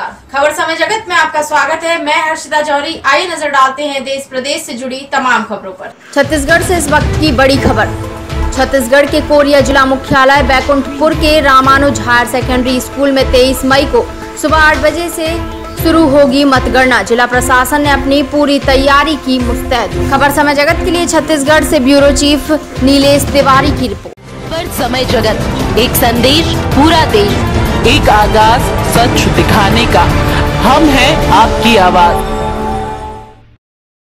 नमस्कार। खबर समय जगत में आपका स्वागत है। मैं हर्षिता जौहरी। आइए नज़र डालते हैं देश प्रदेश से जुड़ी तमाम खबरों पर। छत्तीसगढ़ से इस वक्त की बड़ी खबर। छत्तीसगढ़ के कोरिया जिला मुख्यालय बैकुंठपुर के रामानुज हायर सेकेंडरी स्कूल में 23 मई को सुबह आठ बजे से शुरू होगी मतगणना। जिला प्रशासन ने अपनी पूरी तैयारी की मुस्तैद। खबर समय जगत के लिए छत्तीसगढ़ से ब्यूरो चीफ नीलेश तिवारी की रिपोर्ट। खबर समय जगत। एक संदेश पूरा देश। एक आगाज़ सच दिखाने का। हम हैं आपकी आवाज़।